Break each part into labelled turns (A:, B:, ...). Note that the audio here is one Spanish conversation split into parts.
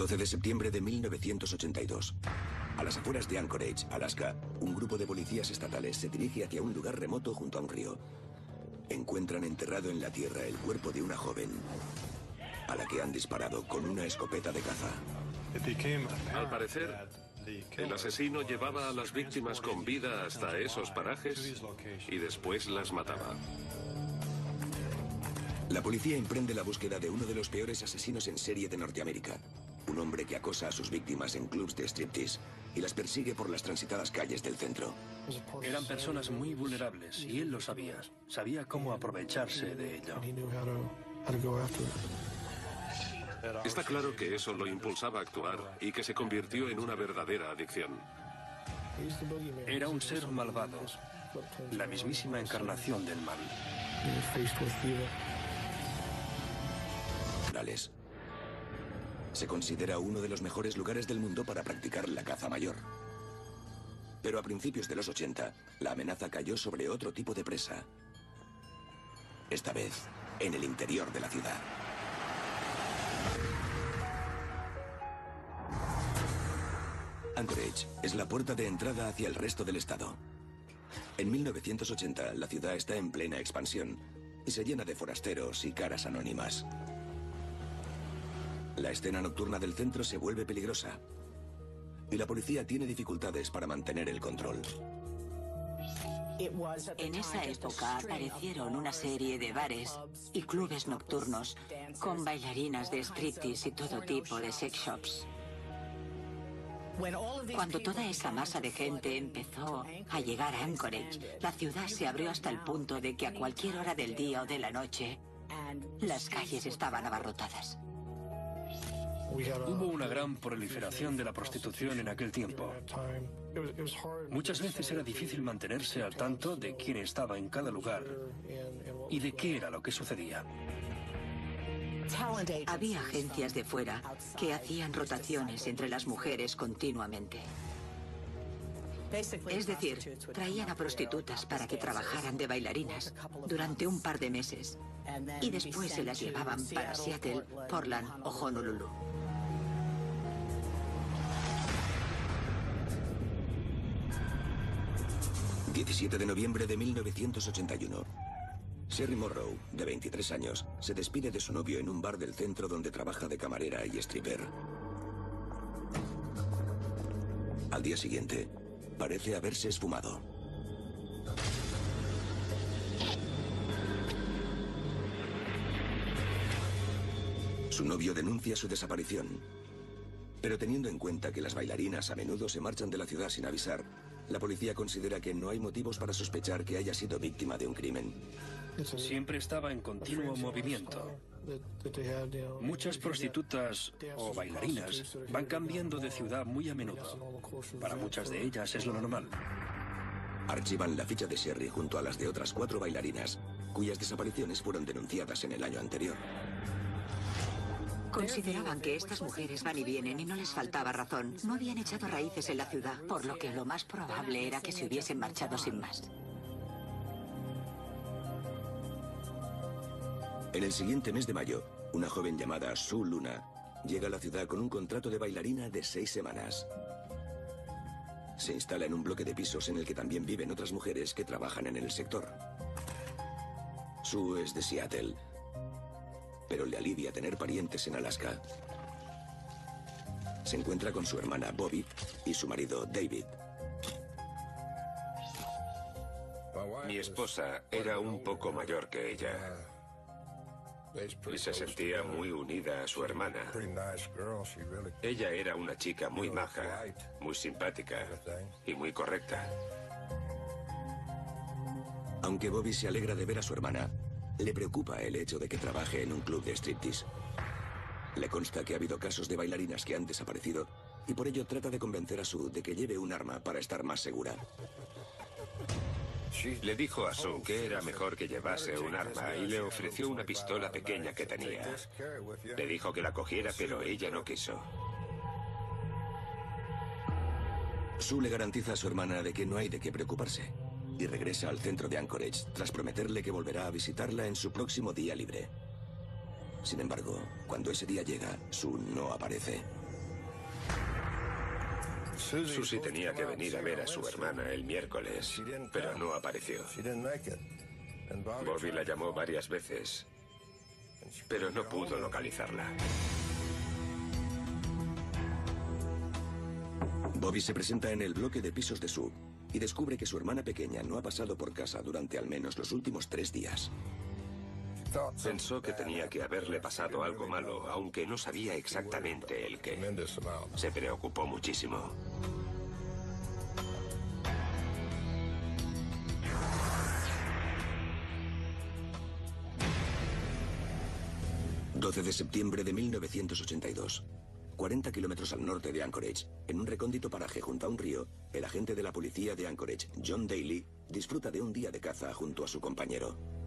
A: 12 de septiembre de 1982. A las afueras de Anchorage, Alaska, un grupo de policías estatales se dirige hacia un lugar remoto junto a un río. Encuentran enterrado en la tierra el cuerpo de una joven, a la que han disparado con una escopeta de caza.
B: Al parecer, el asesino llevaba a las víctimas con vida hasta esos parajes y después las mataba.
A: La policía emprende la búsqueda de uno de los peores asesinos en serie de Norteamérica. Un hombre que acosa a sus víctimas en clubs de striptease y las persigue por las transitadas calles del centro.
C: Eran personas muy vulnerables y él lo sabía. Sabía cómo aprovecharse de ello.
B: Está claro que eso lo impulsaba a actuar y que se convirtió en una verdadera adicción.
C: Era un ser malvado, la mismísima encarnación del mal.
A: Se considera uno de los mejores lugares del mundo para practicar la caza mayor. Pero a principios de los 80, la amenaza cayó sobre otro tipo de presa. Esta vez, en el interior de la ciudad. Anchorage es la puerta de entrada hacia el resto del estado. En 1980, la ciudad está en plena expansión y se llena de forasteros y caras anónimas. La escena nocturna del centro se vuelve peligrosa y la policía tiene dificultades para mantener el control.
D: En esa época aparecieron una serie de bares y clubes nocturnos con bailarinas de striptease y todo tipo de sex shops. Cuando toda esa masa de gente empezó a llegar a Anchorage, la ciudad se abrió hasta el punto de que a cualquier hora del día o de la noche, las calles estaban abarrotadas.
C: Hubo una gran proliferación de la prostitución en aquel tiempo. Muchas veces era difícil mantenerse al tanto de quién estaba en cada lugar y de qué era lo que sucedía.
D: Había agencias de fuera que hacían rotaciones entre las mujeres continuamente. Es decir, traían a prostitutas para que trabajaran de bailarinas durante un par de meses y después se las llevaban para Seattle, Portland o Honolulu.
A: 17 de noviembre de 1981. Sherry Morrow, de 23 años, se despide de su novio en un bar del centro donde trabaja de camarera y stripper. Al día siguiente, parece haberse esfumado. Su novio denuncia su desaparición. Pero teniendo en cuenta que las bailarinas a menudo se marchan de la ciudad sin avisar, la policía considera que no hay motivos para sospechar que haya sido víctima de un crimen.
C: Siempre estaba en continuo movimiento. Muchas prostitutas o bailarinas van cambiando de ciudad muy a menudo. Para muchas de ellas es lo normal.
A: Archivan la ficha de Sherry junto a las de otras cuatro bailarinas, cuyas desapariciones fueron denunciadas en el año anterior.
D: Consideraban que estas mujeres van y vienen y no les faltaba razón. No habían echado raíces en la ciudad, por lo que lo más probable era que se hubiesen marchado sin más.
A: En el siguiente mes de mayo, una joven llamada Sue Luna llega a la ciudad con un contrato de bailarina de seis semanas. Se instala en un bloque de pisos en el que también viven otras mujeres que trabajan en el sector. Sue es de Seattle pero le alivia tener parientes en Alaska. Se encuentra con su hermana Bobby y su marido David.
E: Mi esposa era un poco mayor que ella y se sentía muy unida a su hermana. Ella era una chica muy maja, muy simpática y muy correcta.
A: Aunque Bobby se alegra de ver a su hermana, le preocupa el hecho de que trabaje en un club de striptease. Le consta que ha habido casos de bailarinas que han desaparecido y por ello trata de convencer a Sue de que lleve un arma para estar más segura.
E: Le dijo a Sue que era mejor que llevase un arma y le ofreció una pistola pequeña que tenía. Le dijo que la cogiera, pero ella no quiso.
A: Sue le garantiza a su hermana de que no hay de qué preocuparse y regresa al centro de Anchorage tras prometerle que volverá a visitarla en su próximo día libre. Sin embargo, cuando ese día llega, Sue no aparece.
E: Susie tenía que venir a ver a su hermana el miércoles, pero no apareció. Bobby la llamó varias veces, pero no pudo localizarla.
A: Bobby se presenta en el bloque de pisos de Sue y descubre que su hermana pequeña no ha pasado por casa durante al menos los últimos tres días.
E: Pensó que tenía que haberle pasado algo malo, aunque no sabía exactamente el qué. Se preocupó muchísimo.
A: 12 de septiembre de 1982. 40 kilómetros al norte de Anchorage, en un recóndito paraje junto a un río, el agente de la policía de Anchorage, John Daly, disfruta de un día de caza junto a su compañero.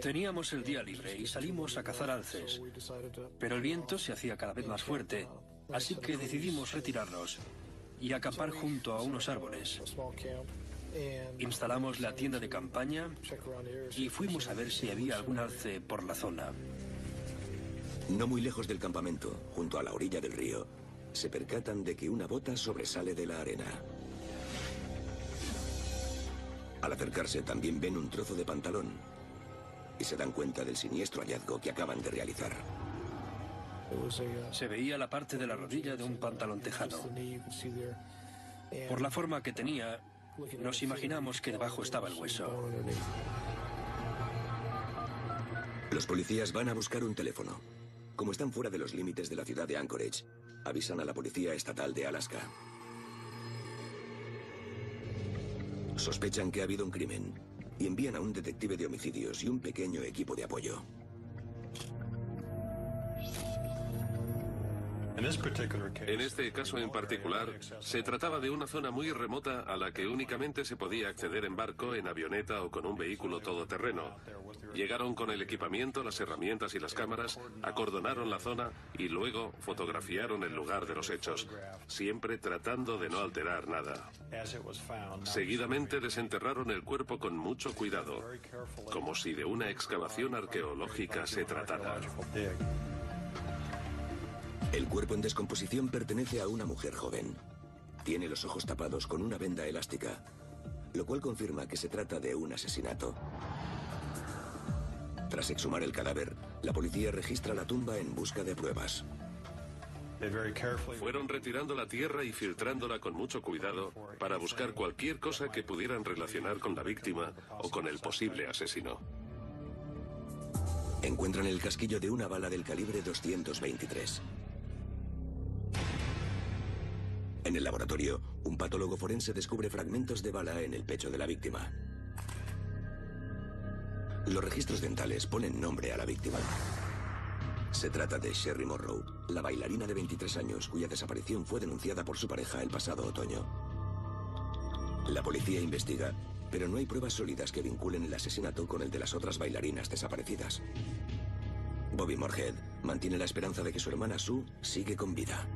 C: Teníamos el día libre y salimos a cazar alces, pero el viento se hacía cada vez más fuerte, así que decidimos retirarnos y acampar junto a unos árboles. Instalamos la tienda de campaña y fuimos a ver si había algún alce por la zona.
A: No muy lejos del campamento, junto a la orilla del río, se percatan de que una bota sobresale de la arena. Al acercarse también ven un trozo de pantalón y se dan cuenta del siniestro hallazgo que acaban de realizar.
C: Se veía la parte de la rodilla de un pantalón tejano. Por la forma que tenía, nos imaginamos que debajo estaba el hueso.
A: Los policías van a buscar un teléfono. Como están fuera de los límites de la ciudad de Anchorage, avisan a la Policía Estatal de Alaska. Sospechan que ha habido un crimen y envían a un detective de homicidios y un pequeño equipo de apoyo.
B: En este caso en particular, se trataba de una zona muy remota a la que únicamente se podía acceder en barco, en avioneta o con un vehículo todoterreno. Llegaron con el equipamiento, las herramientas y las cámaras, acordonaron la zona y luego fotografiaron el lugar de los hechos, siempre tratando de no alterar nada. Seguidamente desenterraron el cuerpo con mucho cuidado, como si de una excavación arqueológica se tratara.
A: El cuerpo en descomposición pertenece a una mujer joven. Tiene los ojos tapados con una venda elástica, lo cual confirma que se trata de un asesinato. Tras exhumar el cadáver, la policía registra la tumba en busca de pruebas.
B: Fueron retirando la tierra y filtrándola con mucho cuidado para buscar cualquier cosa que pudieran relacionar con la víctima o con el posible asesino.
A: Encuentran el casquillo de una bala del calibre 223. En el laboratorio, un patólogo forense descubre fragmentos de bala en el pecho de la víctima. Los registros dentales ponen nombre a la víctima. Se trata de Sherry Morrow, la bailarina de 23 años cuya desaparición fue denunciada por su pareja el pasado otoño. La policía investiga, pero no hay pruebas sólidas que vinculen el asesinato con el de las otras bailarinas desaparecidas. Bobby Morhead mantiene la esperanza de que su hermana Sue sigue con vida.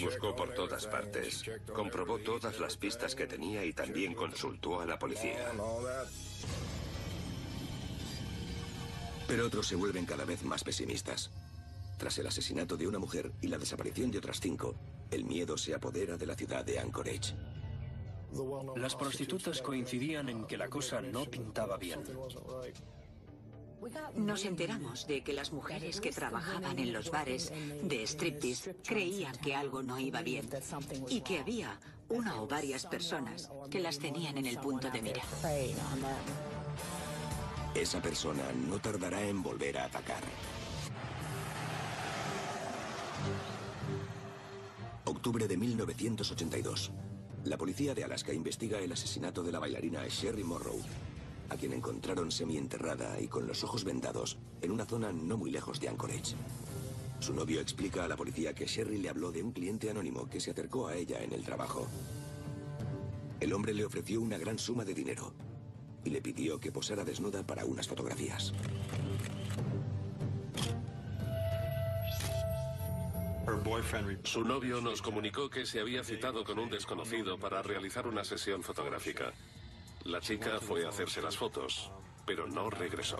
E: Buscó por todas partes, comprobó todas las pistas que tenía y también consultó a la policía.
A: Pero otros se vuelven cada vez más pesimistas. Tras el asesinato de una mujer y la desaparición de otras cinco, el miedo se apodera de la ciudad de Anchorage.
C: Las prostitutas coincidían en que la cosa no pintaba bien.
D: Nos enteramos de que las mujeres que trabajaban en los bares de striptease creían que algo no iba bien y que había una o varias personas que las tenían en el punto de mira.
A: Esa persona no tardará en volver a atacar. Octubre de 1982. La policía de Alaska investiga el asesinato de la bailarina Sherry Morrow, a quien encontraron semienterrada y con los ojos vendados en una zona no muy lejos de Anchorage. Su novio explica a la policía que Sherry le habló de un cliente anónimo que se acercó a ella en el trabajo. El hombre le ofreció una gran suma de dinero y le pidió que posara desnuda para unas fotografías.
B: Su novio nos comunicó que se había citado con un desconocido para realizar una sesión fotográfica. La chica fue a hacerse las fotos, pero no regresó.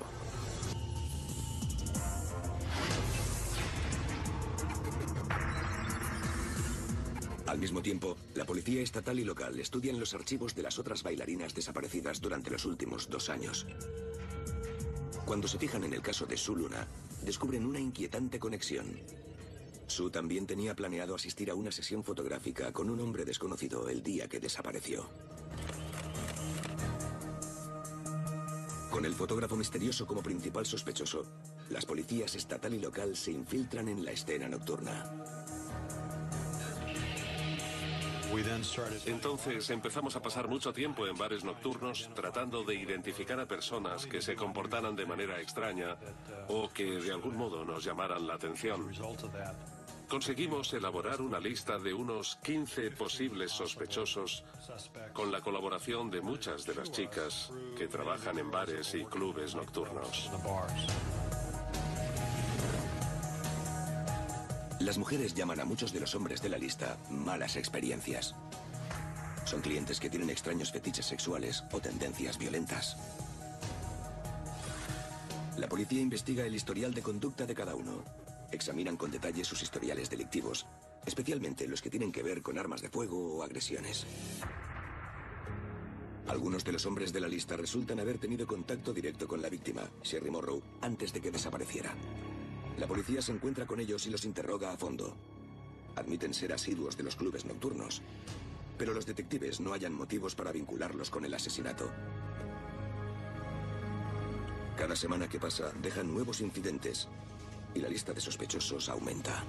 A: Mismo tiempo, la policía estatal y local estudian los archivos de las otras bailarinas desaparecidas durante los últimos dos años. Cuando se fijan en el caso de Su Luna, descubren una inquietante conexión. Su también tenía planeado asistir a una sesión fotográfica con un hombre desconocido el día que desapareció. Con el fotógrafo misterioso como principal sospechoso, las policías estatal y local se infiltran en la escena nocturna.
B: Entonces empezamos a pasar mucho tiempo en bares nocturnos tratando de identificar a personas que se comportaran de manera extraña o que de algún modo nos llamaran la atención. Conseguimos elaborar una lista de unos 15 posibles sospechosos con la colaboración de muchas de las chicas que trabajan en bares y clubes nocturnos.
A: Las mujeres llaman a muchos de los hombres de la lista malas experiencias. Son clientes que tienen extraños fetiches sexuales o tendencias violentas. La policía investiga el historial de conducta de cada uno. Examinan con detalle sus historiales delictivos, especialmente los que tienen que ver con armas de fuego o agresiones. Algunos de los hombres de la lista resultan haber tenido contacto directo con la víctima, Sherry Morrow, antes de que desapareciera. La policía se encuentra con ellos y los interroga a fondo. Admiten ser asiduos de los clubes nocturnos, pero los detectives no hallan motivos para vincularlos con el asesinato. Cada semana que pasa dejan nuevos incidentes y la lista de sospechosos aumenta.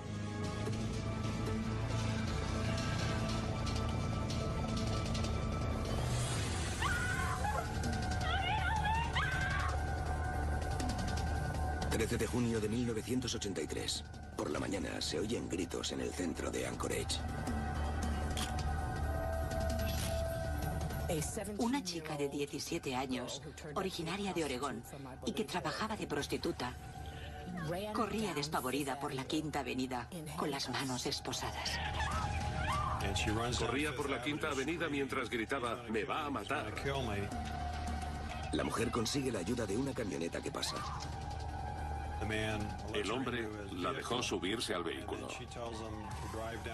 A: 13 de junio de 1983. Por la mañana se oyen gritos en el centro de Anchorage.
D: Una chica de 17 años, originaria de Oregón y que trabajaba de prostituta, corría despavorida por la Quinta Avenida con las manos esposadas.
B: Corría por la Quinta Avenida mientras gritaba, me va a matar.
A: La mujer consigue la ayuda de una camioneta que pasa.
B: El hombre la dejó subirse al vehículo.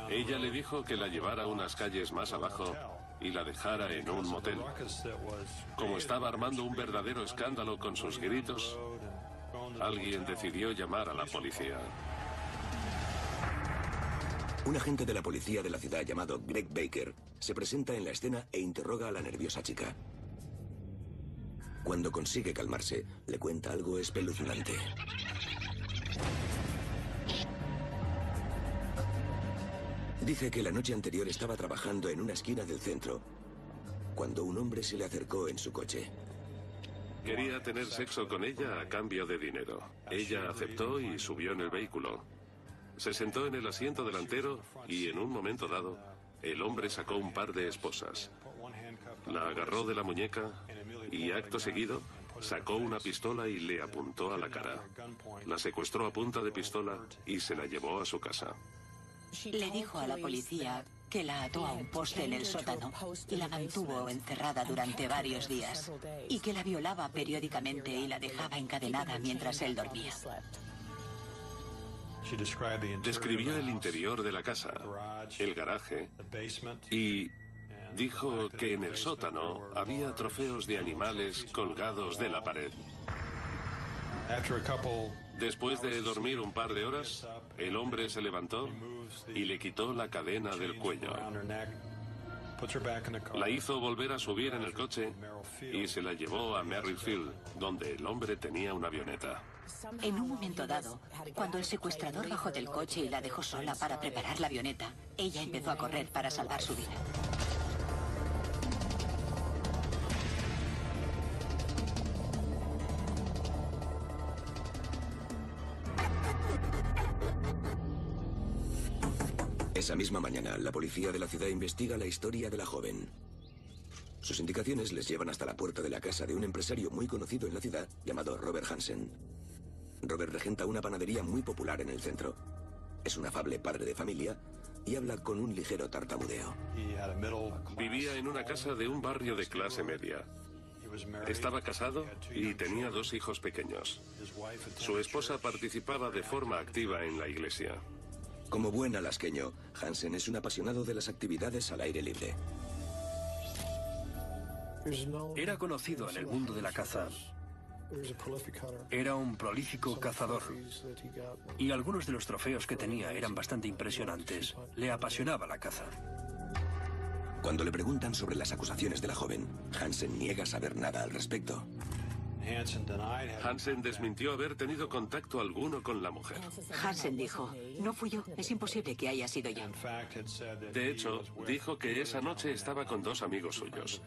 B: Ella le dijo que la llevara unas calles más abajo y la dejara en un motel. Como estaba armando un verdadero escándalo con sus gritos, alguien decidió llamar a la policía.
A: Un agente de la policía de la ciudad llamado Greg Baker se presenta en la escena e interroga a la nerviosa chica. Cuando consigue calmarse, le cuenta algo espeluznante. Dice que la noche anterior estaba trabajando en una esquina del centro, cuando un hombre se le acercó en su coche.
B: Quería tener sexo con ella a cambio de dinero. Ella aceptó y subió en el vehículo. Se sentó en el asiento delantero y en un momento dado, el hombre sacó un par de esposas. La agarró de la muñeca y acto seguido sacó una pistola y le apuntó a la cara. La secuestró a punta de pistola y se la llevó a su casa.
D: Le dijo a la policía que la ató a un poste en el sótano y la mantuvo encerrada durante varios días y que la violaba periódicamente y la dejaba encadenada mientras él dormía.
B: Describió el interior de la casa, el garaje y Dijo que en el sótano había trofeos de animales colgados de la pared. Después de dormir un par de horas, el hombre se levantó y le quitó la cadena del cuello. La hizo volver a subir en el coche y se la llevó a Merrifield, donde el hombre tenía una avioneta.
D: En un momento dado, cuando el secuestrador bajó del coche y la dejó sola para preparar la avioneta, ella empezó a correr para salvar su vida.
A: Misma mañana, la policía de la ciudad investiga la historia de la joven. Sus indicaciones les llevan hasta la puerta de la casa de un empresario muy conocido en la ciudad llamado Robert Hansen. Robert regenta una panadería muy popular en el centro. Es un afable padre de familia y habla con un ligero tartamudeo.
B: Vivía en una casa de un barrio de clase media. Estaba casado y tenía dos hijos pequeños. Su esposa participaba de forma activa en la iglesia.
A: Como buen alasqueño, Hansen es un apasionado de las actividades al aire libre.
C: Era conocido en el mundo de la caza. Era un prolífico cazador. Y algunos de los trofeos que tenía eran bastante impresionantes. Le apasionaba la caza.
A: Cuando le preguntan sobre las acusaciones de la joven, Hansen niega saber nada al respecto.
B: Hansen desmintió haber tenido contacto alguno con la mujer.
D: Hansen dijo, no fui yo, es imposible que haya sido yo.
B: De hecho, dijo que esa noche estaba con dos amigos suyos.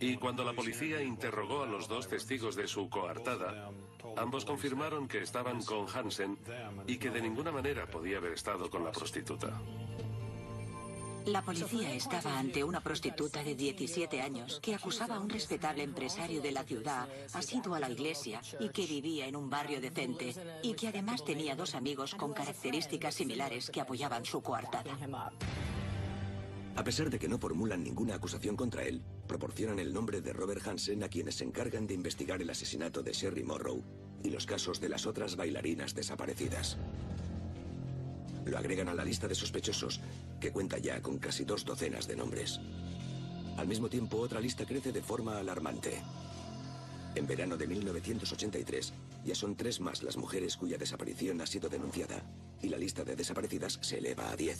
B: Y cuando la policía interrogó a los dos testigos de su coartada, ambos confirmaron que estaban con Hansen y que de ninguna manera podía haber estado con la prostituta.
D: La policía estaba ante una prostituta de 17 años que acusaba a un respetable empresario de la ciudad, asiduo a la iglesia y que vivía en un barrio decente y que además tenía dos amigos con características similares que apoyaban su coartada.
A: A pesar de que no formulan ninguna acusación contra él, proporcionan el nombre de Robert Hansen a quienes se encargan de investigar el asesinato de Sherry Morrow y los casos de las otras bailarinas desaparecidas. Lo agregan a la lista de sospechosos, que cuenta ya con casi dos docenas de nombres. Al mismo tiempo, otra lista crece de forma alarmante. En verano de 1983, ya son tres más las mujeres cuya desaparición ha sido denunciada, y la lista de desaparecidas se eleva a 10.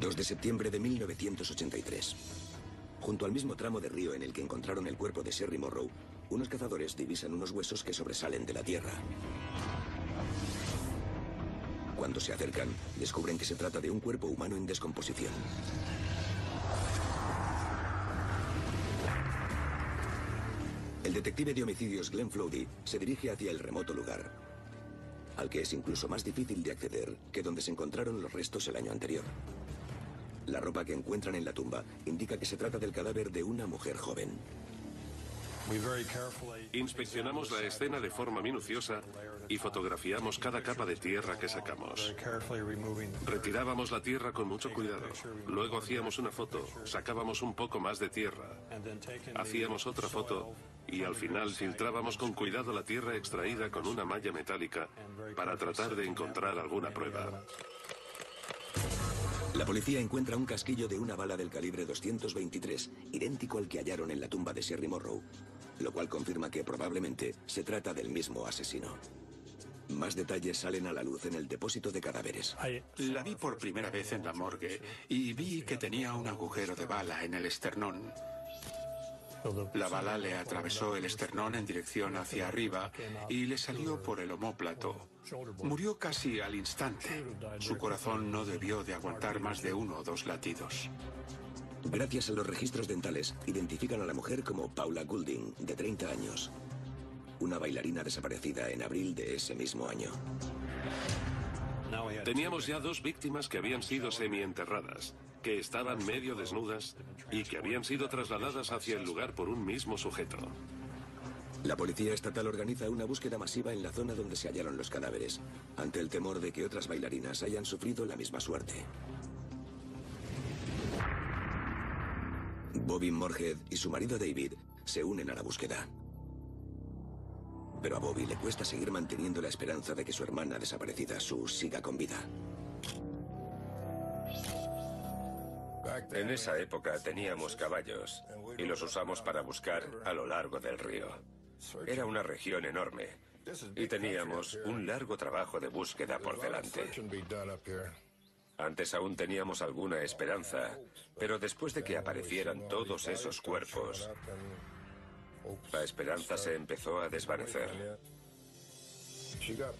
A: 2 de septiembre de 1983. Junto al mismo tramo de río en el que encontraron el cuerpo de Sherry Morrow, unos cazadores divisan unos huesos que sobresalen de la tierra. Cuando se acercan, descubren que se trata de un cuerpo humano en descomposición. El detective de homicidios Glenn Flody se dirige hacia el remoto lugar, al que es incluso más difícil de acceder que donde se encontraron los restos el año anterior. La ropa que encuentran en la tumba indica que se trata del cadáver de una mujer joven.
B: Inspeccionamos la escena de forma minuciosa y fotografiamos cada capa de tierra que sacamos. Retirábamos la tierra con mucho cuidado. Luego hacíamos una foto, sacábamos un poco más de tierra, hacíamos otra foto y al final filtrábamos con cuidado la tierra extraída con una malla metálica para tratar de encontrar alguna prueba.
A: La policía encuentra un casquillo de una bala del calibre 223, idéntico al que hallaron en la tumba de Sherry Morrow, lo cual confirma que probablemente se trata del mismo asesino. Más detalles salen a la luz en el depósito de cadáveres.
F: La vi por primera vez en la morgue y vi que tenía un agujero de bala en el esternón. La bala le atravesó el esternón en dirección hacia arriba y le salió por el omóplato. Murió casi al instante. Su corazón no debió de aguantar más de uno o dos latidos.
A: Gracias a los registros dentales, identifican a la mujer como Paula Goulding, de 30 años. Una bailarina desaparecida en abril de ese mismo año.
B: Teníamos ya dos víctimas que habían sido semienterradas, que estaban medio desnudas y que habían sido trasladadas hacia el lugar por un mismo sujeto.
A: La policía estatal organiza una búsqueda masiva en la zona donde se hallaron los cadáveres, ante el temor de que otras bailarinas hayan sufrido la misma suerte. Bobby Morhead y su marido David se unen a la búsqueda. Pero a Bobby le cuesta seguir manteniendo la esperanza de que su hermana desaparecida, Sue, siga con vida.
E: En esa época teníamos caballos y los usamos para buscar a lo largo del río. Era una región enorme y teníamos un largo trabajo de búsqueda por delante. Antes aún teníamos alguna esperanza, pero después de que aparecieran todos esos cuerpos, la esperanza se empezó a desvanecer.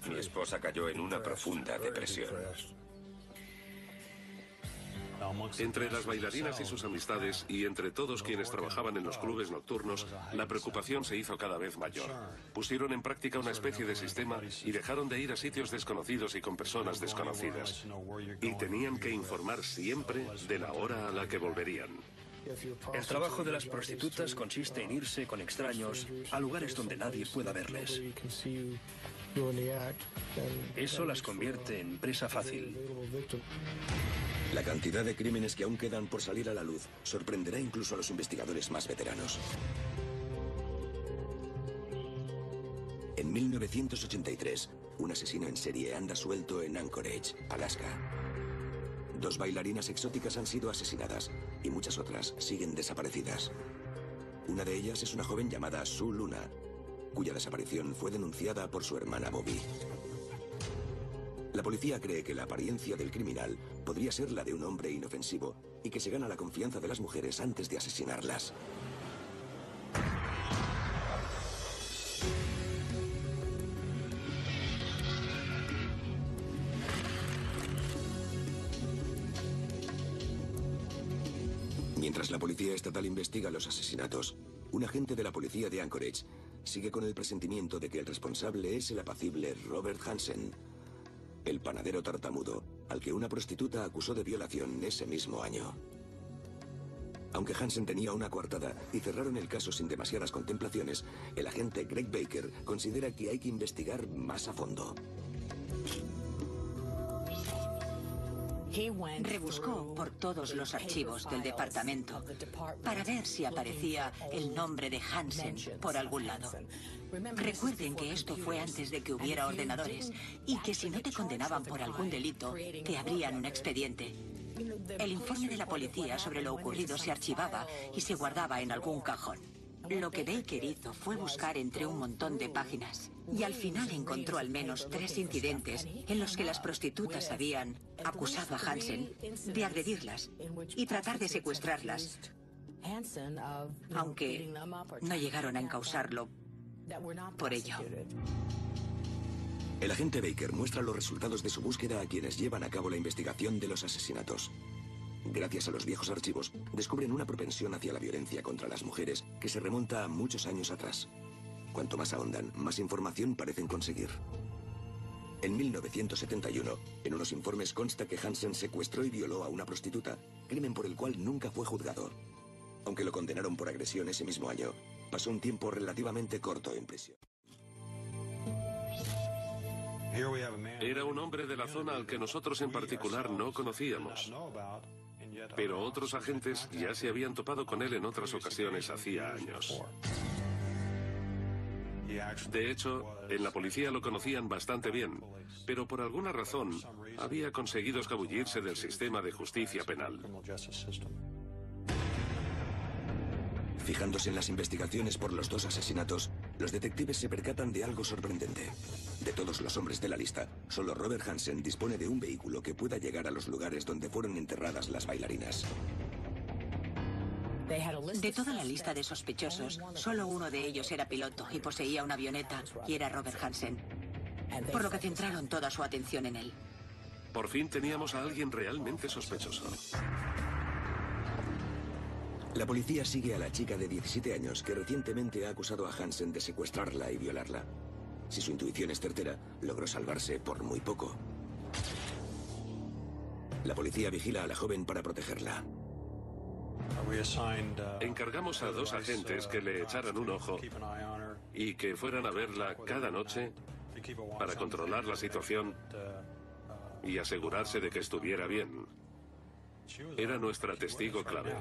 E: Mi esposa cayó en una profunda depresión.
B: Entre las bailarinas y sus amistades y entre todos quienes trabajaban en los clubes nocturnos, la preocupación se hizo cada vez mayor. Pusieron en práctica una especie de sistema y dejaron de ir a sitios desconocidos y con personas desconocidas. Y tenían que informar siempre de la hora a la que volverían.
C: El trabajo de las prostitutas consiste en irse con extraños a lugares donde nadie pueda verles. Eso las convierte en presa fácil.
A: La cantidad de crímenes que aún quedan por salir a la luz sorprenderá incluso a los investigadores más veteranos. En 1983, un asesino en serie anda suelto en Anchorage, Alaska. Dos bailarinas exóticas han sido asesinadas y muchas otras siguen desaparecidas. Una de ellas es una joven llamada Sue Luna, cuya desaparición fue denunciada por su hermana Bobby. La policía cree que la apariencia del criminal podría ser la de un hombre inofensivo y que se gana la confianza de las mujeres antes de asesinarlas. Mientras la policía estatal investiga los asesinatos, un agente de la policía de Anchorage sigue con el presentimiento de que el responsable es el apacible Robert Hansen, el panadero tartamudo, al que una prostituta acusó de violación ese mismo año. Aunque Hansen tenía una coartada y cerraron el caso sin demasiadas contemplaciones, el agente Greg Baker considera que hay que investigar más a fondo.
D: Rebuscó por todos los archivos del departamento para ver si aparecía el nombre de Hansen por algún lado. Recuerden que esto fue antes de que hubiera ordenadores y que si no te condenaban por algún delito, te abrían un expediente. El informe de la policía sobre lo ocurrido se archivaba y se guardaba en algún cajón. Lo que Baker hizo fue buscar entre un montón de páginas y al final encontró al menos tres incidentes en los que las prostitutas habían acusado a Hansen de agredirlas y tratar de secuestrarlas, aunque no llegaron a encausarlo por ello.
A: El agente Baker muestra los resultados de su búsqueda a quienes llevan a cabo la investigación de los asesinatos. Gracias a los viejos archivos, descubren una propensión hacia la violencia contra las mujeres que se remonta a muchos años atrás. Cuanto más ahondan, más información parecen conseguir. En 1971, en unos informes consta que Hansen secuestró y violó a una prostituta, crimen por el cual nunca fue juzgado. Aunque lo condenaron por agresión ese mismo año, pasó un tiempo relativamente corto en prisión.
B: Era un hombre de la zona al que nosotros en particular no conocíamos. Pero otros agentes ya se habían topado con él en otras ocasiones hacía años. De hecho, en la policía lo conocían bastante bien, pero por alguna razón había conseguido escabullirse del sistema de justicia penal.
A: Fijándose en las investigaciones por los dos asesinatos, los detectives se percatan de algo sorprendente. De todos los hombres de la lista, solo Robert Hansen dispone de un vehículo que pueda llegar a los lugares donde fueron enterradas las bailarinas.
D: De toda la lista de sospechosos, solo uno de ellos era piloto y poseía una avioneta, y era Robert Hansen. Por lo que centraron toda su atención en él.
B: Por fin teníamos a alguien realmente sospechoso.
A: La policía sigue a la chica de 17 años que recientemente ha acusado a Hansen de secuestrarla y violarla. Si su intuición es certera, logró salvarse por muy poco. La policía vigila a la joven para protegerla.
B: Encargamos a dos agentes que le echaran un ojo y que fueran a verla cada noche para controlar la situación y asegurarse de que estuviera bien. Era nuestra testigo clave.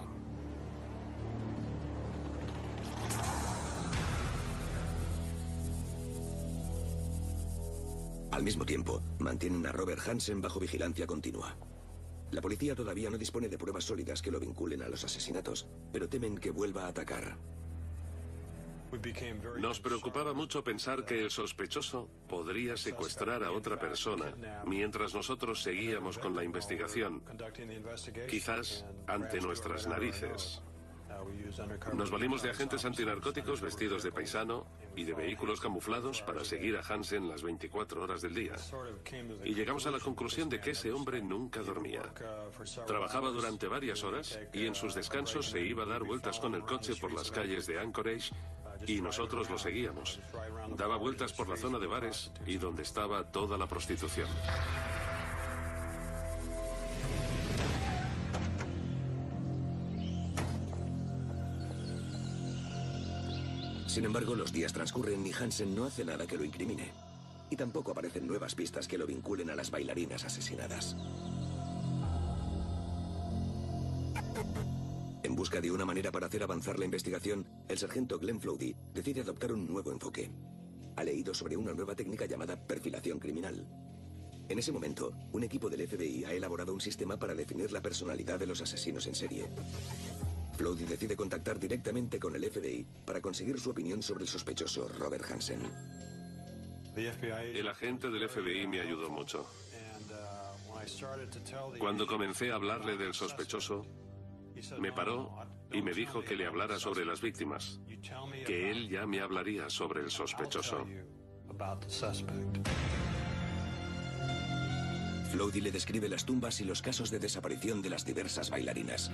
A: Al mismo tiempo, mantienen a Robert Hansen bajo vigilancia continua. La policía todavía no dispone de pruebas sólidas que lo vinculen a los asesinatos, pero temen que vuelva a atacar.
B: Nos preocupaba mucho pensar que el sospechoso podría secuestrar a otra persona mientras nosotros seguíamos con la investigación, quizás ante nuestras narices. Nos valimos de agentes antinarcóticos vestidos de paisano y de vehículos camuflados para seguir a Hansen las 24 horas del día. Y llegamos a la conclusión de que ese hombre nunca dormía. Trabajaba durante varias horas y en sus descansos se iba a dar vueltas con el coche por las calles de Anchorage y nosotros lo seguíamos. Daba vueltas por la zona de bares y donde estaba toda la prostitución.
A: Sin embargo, los días transcurren y Hansen no hace nada que lo incrimine. Y tampoco aparecen nuevas pistas que lo vinculen a las bailarinas asesinadas. En busca de una manera para hacer avanzar la investigación, el sargento Glenn Flody decide adoptar un nuevo enfoque. ha leído sobre una nueva técnica llamada perfilación criminal. En ese momento, un equipo del FBI ha elaborado un sistema para definir la personalidad de los asesinos en serie. Flody decide contactar directamente con el FBI para conseguir su opinión sobre el sospechoso Robert Hansen.
B: El agente del FBI me ayudó mucho. Cuando comencé a hablarle del sospechoso, me paró y me dijo que le hablara sobre las víctimas, que él ya me hablaría sobre el sospechoso.
A: Flody le describe las tumbas y los casos de desaparición de las diversas bailarinas.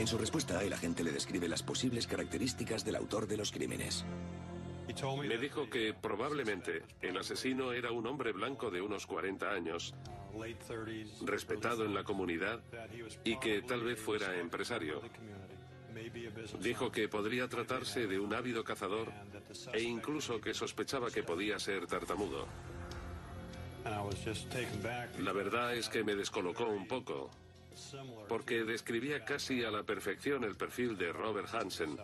A: En su respuesta, el agente le describe las posibles características del autor de los crímenes.
B: Me dijo que probablemente el asesino era un hombre blanco de unos 40 años, respetado en la comunidad y que tal vez fuera empresario. Dijo que podría tratarse de un ávido cazador e incluso que sospechaba que podía ser tartamudo. La verdad es que me descolocó un poco, porque describía casi a la perfección el perfil de Robert Hansen.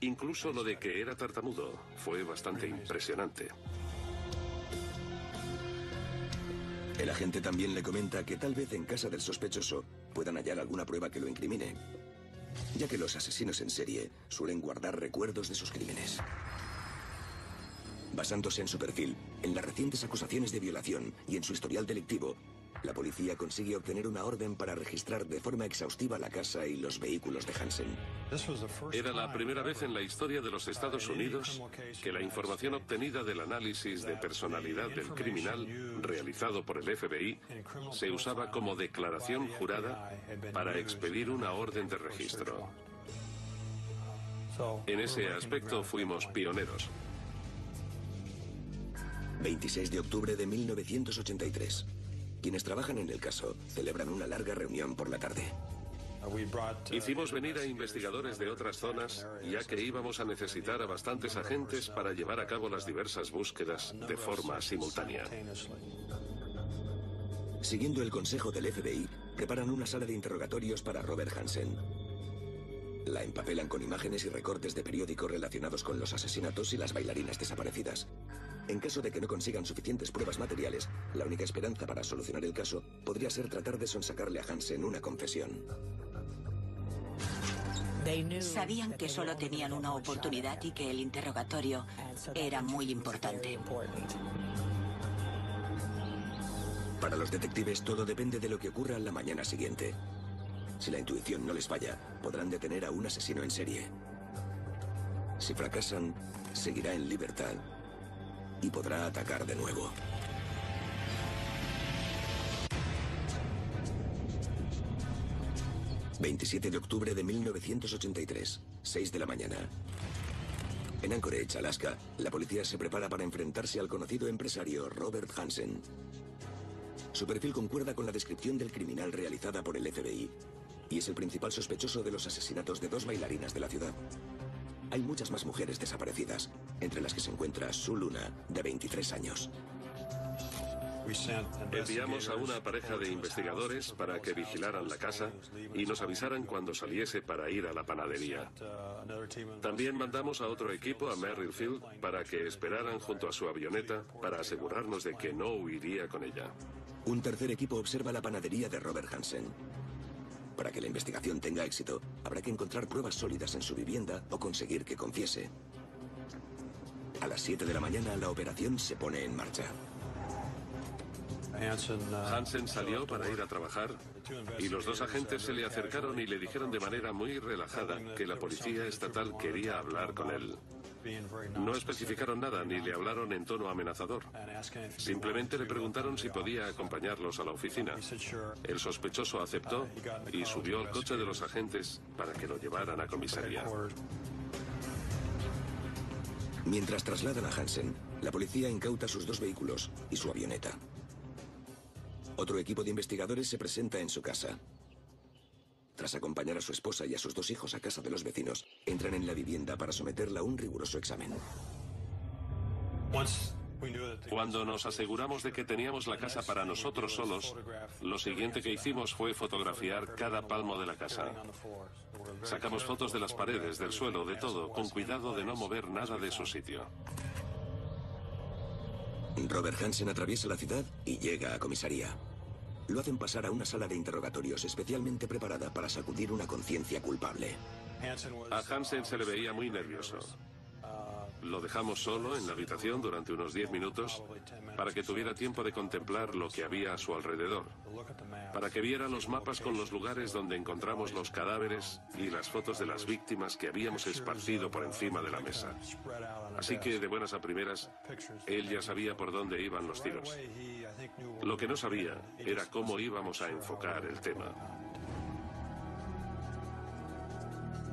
B: Incluso lo de que era tartamudo fue bastante impresionante.
A: El agente también le comenta que tal vez en casa del sospechoso puedan hallar alguna prueba que lo incrimine, ya que los asesinos en serie suelen guardar recuerdos de sus crímenes. Basándose en su perfil, en las recientes acusaciones de violación y en su historial delictivo, la policía consigue obtener una orden para registrar de forma exhaustiva la casa y los vehículos de Hansen.
B: Era la primera vez en la historia de los Estados Unidos que la información obtenida del análisis de personalidad del criminal realizado por el FBI se usaba como declaración jurada para expedir una orden de registro. En ese aspecto fuimos pioneros.
A: 26 de octubre de 1983. Quienes trabajan en el caso celebran una larga reunión por la tarde.
B: Hicimos venir a investigadores de otras zonas, ya que íbamos a necesitar a bastantes agentes para llevar a cabo las diversas búsquedas de forma simultánea.
A: Siguiendo el consejo del FBI, preparan una sala de interrogatorios para Robert Hansen. La empapelan con imágenes y recortes de periódicos relacionados con los asesinatos y las bailarinas desaparecidas. En caso de que no consigan suficientes pruebas materiales, la única esperanza para solucionar el caso podría ser tratar de sonsacarle a Hansen una confesión.
D: Sabían que solo tenían una oportunidad y que el interrogatorio era muy importante.
A: Para los detectives todo depende de lo que ocurra la mañana siguiente. Si la intuición no les falla, podrán detener a un asesino en serie. Si fracasan, seguirá en libertad y podrá atacar de nuevo. ...27 de octubre de 1983... ...6 de la mañana... En Anchorage, Alaska, la policía se prepara para enfrentarse al conocido empresario Robert Hansen. Su perfil concuerda con la descripción del criminal realizada por el FBI y es el principal sospechoso de los asesinatos de dos bailarinas de la ciudad. Hay muchas más mujeres desaparecidas, entre las que se encuentra Su Luna, de 23 años.
B: Enviamos a una pareja de investigadores para que vigilaran la casa y nos avisaran cuando saliese para ir a la panadería. También mandamos a otro equipo a Merrillfield para que esperaran junto a su avioneta para asegurarnos de que no huiría con ella.
A: Un tercer equipo observa la panadería de Robert Hansen. Para que la investigación tenga éxito, habrá que encontrar pruebas sólidas en su vivienda o conseguir que confiese. A las 7 de la mañana la operación se pone en marcha.
B: Hansen salió para ir a trabajar y los dos agentes se le acercaron y le dijeron de manera muy relajada que la policía estatal quería hablar con él. No especificaron nada ni le hablaron en tono amenazador. Simplemente le preguntaron si podía acompañarlos a la oficina. El sospechoso aceptó y subió al coche de los agentes para que lo llevaran a comisaría.
A: Mientras trasladan a Hansen, la policía incauta sus dos vehículos y su avioneta. Otro equipo de investigadores se presenta en su casa. Tras acompañar a su esposa y a sus dos hijos a casa de los vecinos, entran en la vivienda para someterla a un riguroso examen.
B: Cuando nos aseguramos de que teníamos la casa para nosotros solos, lo siguiente que hicimos fue fotografiar cada palmo de la casa. Sacamos fotos de las paredes, del suelo, de todo, con cuidado de no mover nada de su sitio.
A: Robert Hansen atraviesa la ciudad y llega a comisaría. Lo hacen pasar a una sala de interrogatorios especialmente preparada para sacudir una conciencia culpable.
B: A Hansen se le veía muy nervioso. Lo dejamos solo en la habitación durante unos 10 minutos para que tuviera tiempo de contemplar lo que había a su alrededor, para que viera los mapas con los lugares donde encontramos los cadáveres y las fotos de las víctimas que habíamos esparcido por encima de la mesa. Así que de buenas a primeras, él ya sabía por dónde iban los tiros. Lo que no sabía era cómo íbamos a enfocar el tema.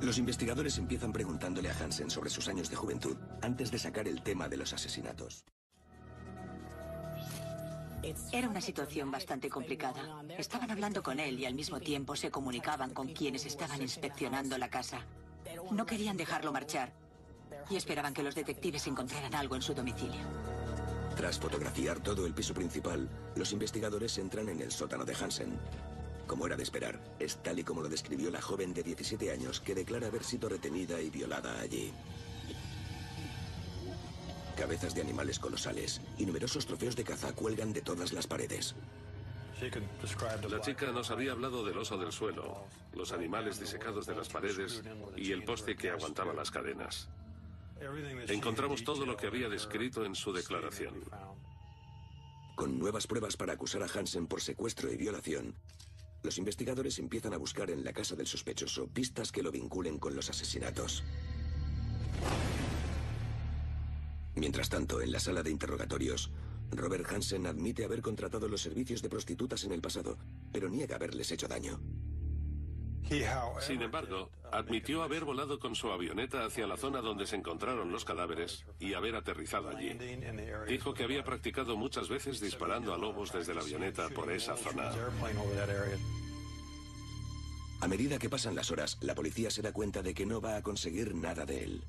A: Los investigadores empiezan preguntándole a Hansen sobre sus años de juventud antes de sacar el tema de los asesinatos.
D: Era una situación bastante complicada. Estaban hablando con él y al mismo tiempo se comunicaban con quienes estaban inspeccionando la casa. No querían dejarlo marchar y esperaban que los detectives encontraran algo en su domicilio.
A: Tras fotografiar todo el piso principal, los investigadores entran en el sótano de Hansen. Como era de esperar, es tal y como lo describió la joven de 17 años que declara haber sido retenida y violada allí. Cabezas de animales colosales y numerosos trofeos de caza cuelgan de todas las paredes.
B: La chica nos había hablado del oso del suelo, los animales disecados de las paredes y el poste que aguantaba las cadenas. Encontramos todo lo que había descrito en su declaración.
A: Con nuevas pruebas para acusar a Hansen por secuestro y violación, los investigadores empiezan a buscar en la casa del sospechoso pistas que lo vinculen con los asesinatos. Mientras tanto, en la sala de interrogatorios, Robert Hansen admite haber contratado los servicios de prostitutas en el pasado, pero niega haberles hecho daño.
B: Sin embargo, admitió haber volado con su avioneta hacia la zona donde se encontraron los cadáveres y haber aterrizado allí. Dijo que había practicado muchas veces disparando a lobos desde la avioneta por esa zona.
A: A medida que pasan las horas, la policía se da cuenta de que no va a conseguir nada de él.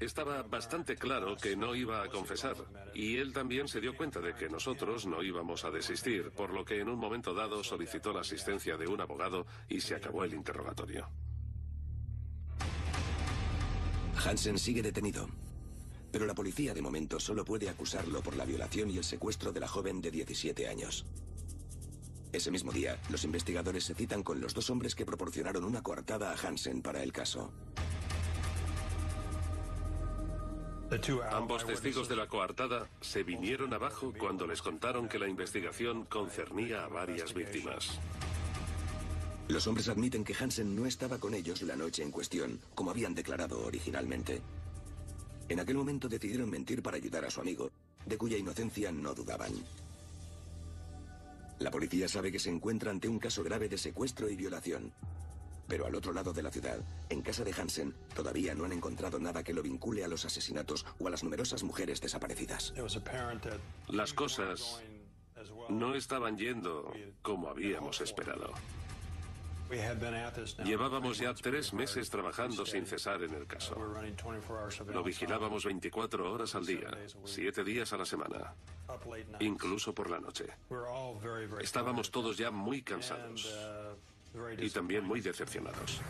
B: Estaba bastante claro que no iba a confesar, y él también se dio cuenta de que nosotros no íbamos a desistir, por lo que en un momento dado solicitó la asistencia de un abogado y se acabó el interrogatorio.
A: Hansen sigue detenido, pero la policía de momento solo puede acusarlo por la violación y el secuestro de la joven de 17 años. Ese mismo día, los investigadores se citan con los dos hombres que proporcionaron una coartada a Hansen para el caso.
B: Ambos testigos de la coartada se vinieron abajo cuando les contaron que la investigación concernía a varias víctimas.
A: Los hombres admiten que Hansen no estaba con ellos la noche en cuestión, como habían declarado originalmente. En aquel momento decidieron mentir para ayudar a su amigo, de cuya inocencia no dudaban. La policía sabe que se encuentra ante un caso grave de secuestro y violación, pero al otro lado de la ciudad, en casa de Hansen, todavía no han encontrado nada que lo vincule a los asesinatos o a las numerosas mujeres desaparecidas.
B: Las cosas no estaban yendo como habíamos esperado. Llevábamos ya tres meses trabajando sin cesar en el caso. Lo vigilábamos 24 horas al día, siete días a la semana, incluso por la noche. Estábamos todos ya muy cansados y también muy decepcionados.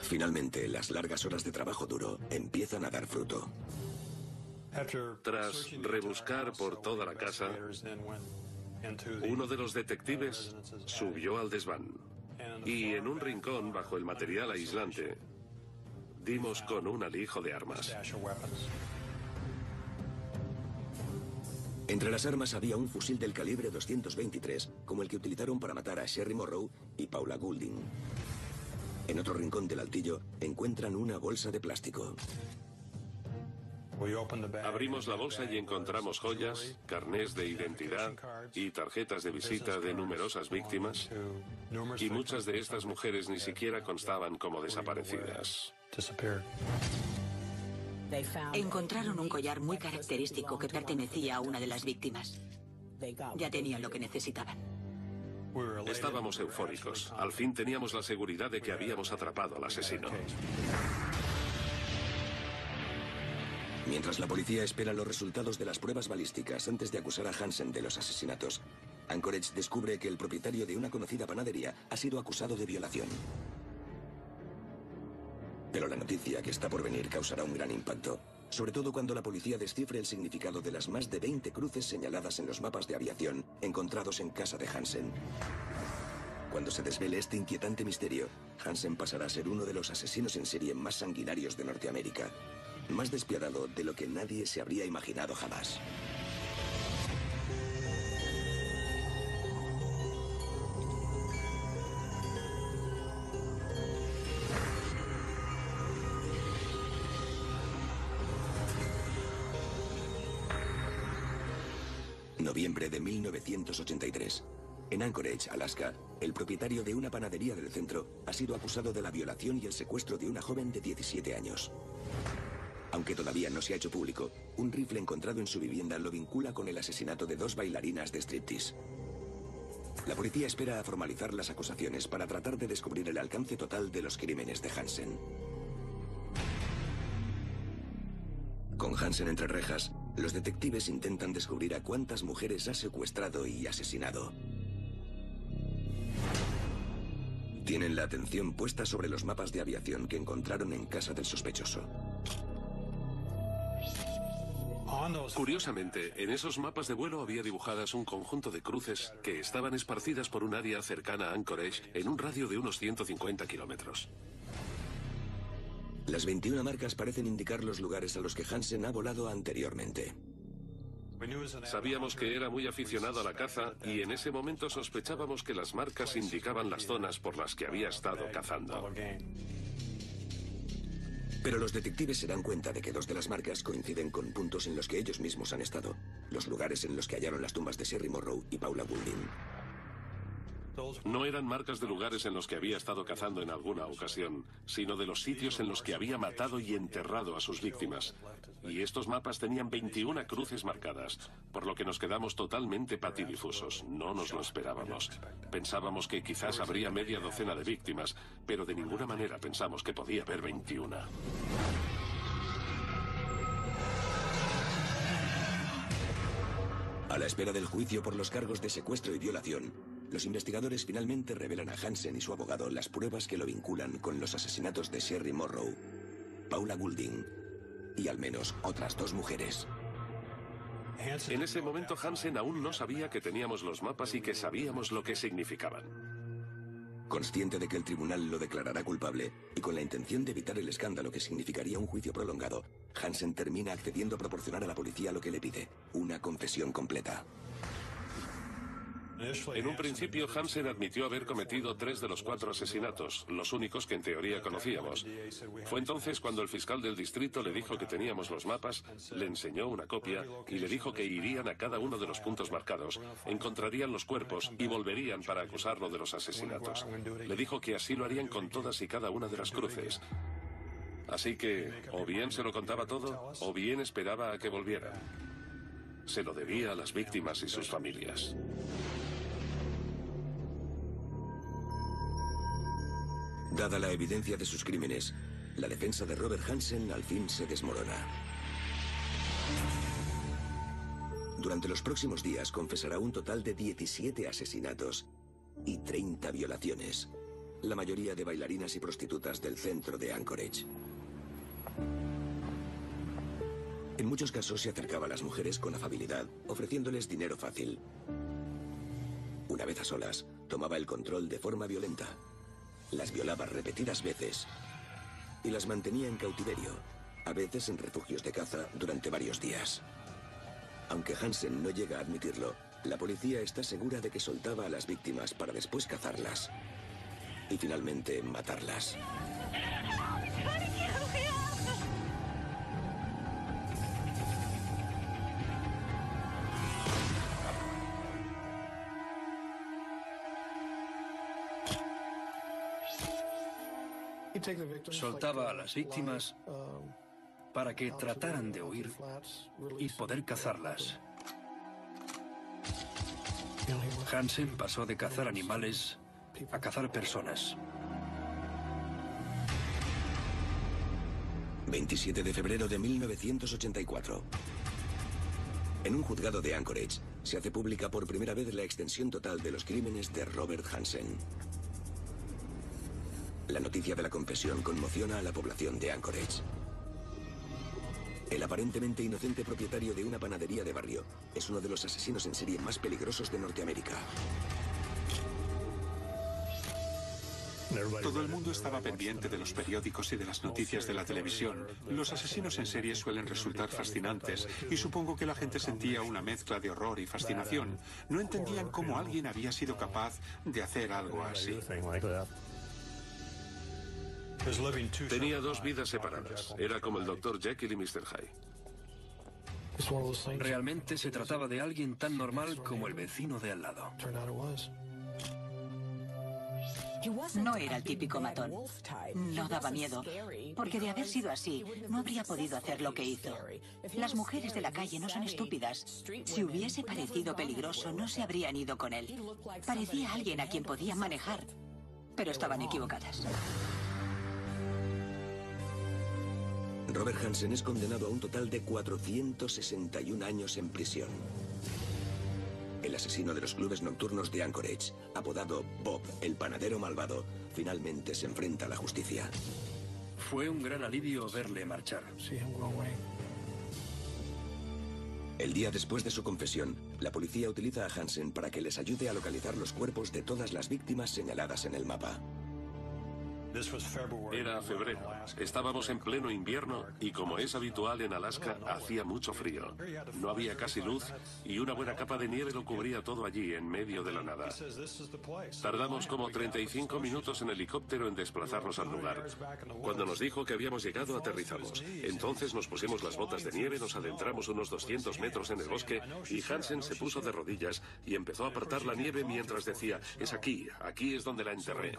A: Finalmente, las largas horas de trabajo duro empiezan a dar fruto.
B: Tras rebuscar por toda la casa, uno de los detectives subió al desván y en un rincón bajo el material aislante dimos con un alijo de armas.
A: Entre las armas había un fusil del calibre 223, como el que utilizaron para matar a Sherry Morrow y Paula Goulding. En otro rincón del altillo encuentran una bolsa de plástico.
B: Abrimos la bolsa y encontramos joyas, carnés de identidad y tarjetas de visita de numerosas víctimas. Y muchas de estas mujeres ni siquiera constaban como desaparecidas.
D: Encontraron un collar muy característico que pertenecía a una de las víctimas. Ya tenían lo que necesitaban.
B: Estábamos eufóricos. Al fin teníamos la seguridad de que habíamos atrapado al asesino.
A: Mientras la policía espera los resultados de las pruebas balísticas antes de acusar a Hansen de los asesinatos, Anchorage descubre que el propietario de una conocida panadería ha sido acusado de violación. Pero la noticia que está por venir causará un gran impacto, sobre todo cuando la policía descifre el significado de las más de 20 cruces señaladas en los mapas de aviación encontrados en casa de Hansen. Cuando se desvele este inquietante misterio, Hansen pasará a ser uno de los asesinos en serie más sanguinarios de Norteamérica, más despiadado de lo que nadie se habría imaginado jamás. 1983. En Anchorage, Alaska, el propietario de una panadería del centro ha sido acusado de la violación y el secuestro de una joven de 17 años. Aunque todavía no se ha hecho público, un rifle encontrado en su vivienda lo vincula con el asesinato de dos bailarinas de striptease. La policía espera a formalizar las acusaciones para tratar de descubrir el alcance total de los crímenes de Hansen. Con Hansen entre rejas, los detectives intentan descubrir a cuántas mujeres ha secuestrado y asesinado. Tienen la atención puesta sobre los mapas de aviación que encontraron en casa del sospechoso.
B: Curiosamente, en esos mapas de vuelo había dibujadas un conjunto de cruces que estaban esparcidas por un área cercana a Anchorage en un radio de unos 150 kilómetros.
A: Las 21 marcas parecen indicar los lugares a los que Hansen ha volado anteriormente.
B: Sabíamos que era muy aficionado a la caza y en ese momento sospechábamos que las marcas indicaban las zonas por las que había estado cazando.
A: Pero los detectives se dan cuenta de que dos de las marcas coinciden con puntos en los que ellos mismos han estado, los lugares en los que hallaron las tumbas de Sherry Morrow y Paula Goulding.
B: No eran marcas de lugares en los que había estado cazando en alguna ocasión, sino de los sitios en los que había matado y enterrado a sus víctimas. Y estos mapas tenían 21 cruces marcadas, por lo que nos quedamos totalmente patidifusos. No nos lo esperábamos. Pensábamos que quizás habría media docena de víctimas, pero de ninguna manera pensamos que podía haber 21.
A: A la espera del juicio por los cargos de secuestro y violación, los investigadores finalmente revelan a Hansen y su abogado las pruebas que lo vinculan con los asesinatos de Sherry Morrow, Paula Goulding y al menos otras dos mujeres.
B: En ese momento Hansen aún no sabía que teníamos los mapas y que sabíamos lo que significaban.
A: Consciente de que el tribunal lo declarará culpable y con la intención de evitar el escándalo que significaría un juicio prolongado, Hansen termina accediendo a proporcionar a la policía lo que le pide, una confesión completa.
B: En un principio, Hansen admitió haber cometido tres de los cuatro asesinatos, los únicos que en teoría conocíamos. Fue entonces cuando el fiscal del distrito le dijo que teníamos los mapas, le enseñó una copia y le dijo que irían a cada uno de los puntos marcados, encontrarían los cuerpos y volverían para acusarlo de los asesinatos. Le dijo que así lo harían con todas y cada una de las cruces. Así que, o bien se lo contaba todo, o bien esperaba a que volviera. Se lo debía a las víctimas y sus familias.
A: Dada la evidencia de sus crímenes, la defensa de Robert Hansen al fin se desmorona. Durante los próximos días confesará un total de 17 asesinatos y 30 violaciones, la mayoría de bailarinas y prostitutas del centro de Anchorage. En muchos casos se acercaba a las mujeres con afabilidad, ofreciéndoles dinero fácil. Una vez a solas, tomaba el control de forma violenta. Las violaba repetidas veces y las mantenía en cautiverio, a veces en refugios de caza durante varios días. Aunque Hansen no llega a admitirlo, la policía está segura de que soltaba a las víctimas para después cazarlas y finalmente matarlas.
C: Soltaba a las víctimas para que trataran de huir y poder cazarlas. Hansen pasó de cazar animales a cazar personas.
A: 27 de febrero de 1984. En un juzgado de Anchorage se hace pública por primera vez la extensión total de los crímenes de Robert Hansen. La noticia de la confesión conmociona a la población de Anchorage. El aparentemente inocente propietario de una panadería de barrio es uno de los asesinos en serie más peligrosos de Norteamérica.
F: Todo el mundo estaba pendiente de los periódicos y de las noticias de la televisión. Los asesinos en serie suelen resultar fascinantes y supongo que la gente sentía una mezcla de horror y fascinación. No entendían cómo alguien había sido capaz de hacer algo así.
B: Tenía dos vidas separadas. Era como el Dr. Jekyll y Mr. Hyde.
C: Realmente se trataba de alguien tan normal como el vecino de al lado.
D: No era el típico matón. No daba miedo, porque de haber sido así, no habría podido hacer lo que hizo. Las mujeres de la calle no son estúpidas. Si hubiese parecido peligroso, no se habrían ido con él. Parecía alguien a quien podían manejar, pero estaban equivocadas.
A: Robert Hansen es condenado a un total de 461 años en prisión. El asesino de los clubes nocturnos de Anchorage, apodado Bob, el panadero malvado, finalmente se enfrenta a la justicia.
C: Fue un gran alivio verle marchar.
A: El día después de su confesión, la policía utiliza a Hansen para que les ayude a localizar los cuerpos de todas las víctimas señaladas en el mapa.
B: Era febrero. Estábamos en pleno invierno y como es habitual en Alaska, hacía mucho frío. No había casi luz y una buena capa de nieve lo cubría todo allí, en medio de la nada. Tardamos como 35 minutos en helicóptero en desplazarnos al lugar. Cuando nos dijo que habíamos llegado, aterrizamos. Entonces nos pusimos las botas de nieve, nos adentramos unos 200 metros en el bosque y Hansen se puso de rodillas y empezó a apartar la nieve mientras decía, es aquí, aquí es donde la enterré.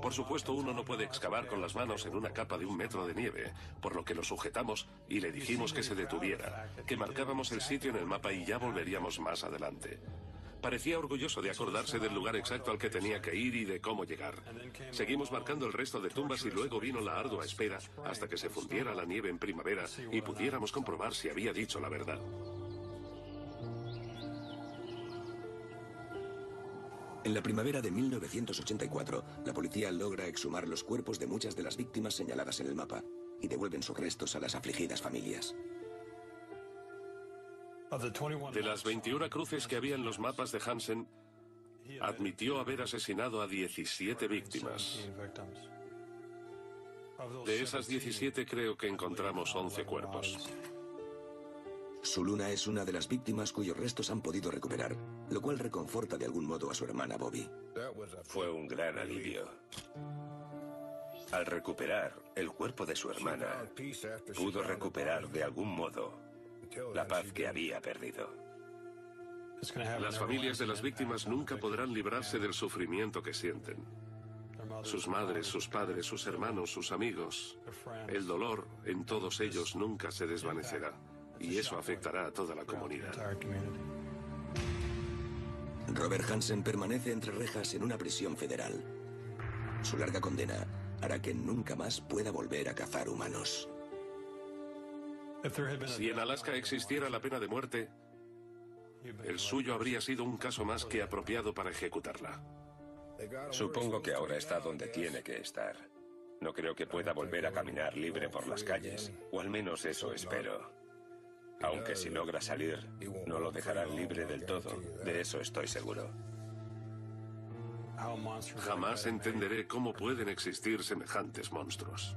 B: Por supuesto, uno no puede excavar con las manos en una capa de un metro de nieve, por lo que lo sujetamos y le dijimos que se detuviera, que marcábamos el sitio en el mapa y ya volveríamos más adelante. Parecía orgulloso de acordarse del lugar exacto al que tenía que ir y de cómo llegar. Seguimos marcando el resto de tumbas y luego vino la ardua espera hasta que se fundiera la nieve en primavera y pudiéramos comprobar si había dicho la verdad.
A: En la primavera de 1984, la policía logra exhumar los cuerpos de muchas de las víctimas señaladas en el mapa y devuelven sus restos a las afligidas familias.
B: De las 21 cruces que había en los mapas de Hansen, admitió haber asesinado a 17 víctimas. De esas 17 creo que encontramos 11 cuerpos.
A: Su luna es una de las víctimas cuyos restos han podido recuperar, lo cual reconforta de algún modo a su hermana Bobby.
E: Fue un gran alivio. Al recuperar el cuerpo de su hermana, pudo recuperar de algún modo la paz que había perdido.
B: Las familias de las víctimas nunca podrán librarse del sufrimiento que sienten. Sus madres, sus padres, sus hermanos, sus amigos. El dolor en todos ellos nunca se desvanecerá y eso afectará a toda la comunidad.
A: Robert Hansen permanece entre rejas en una prisión federal. Su larga condena hará que nunca más pueda volver a cazar humanos.
B: Si en Alaska existiera la pena de muerte, el suyo habría sido un caso más que apropiado para ejecutarla.
E: Supongo que ahora está donde tiene que estar. No creo que pueda volver a caminar libre por las calles, o al menos eso espero. Aunque si logra salir, no lo dejarán libre del todo. De eso estoy seguro.
B: Jamás entenderé cómo pueden existir semejantes monstruos.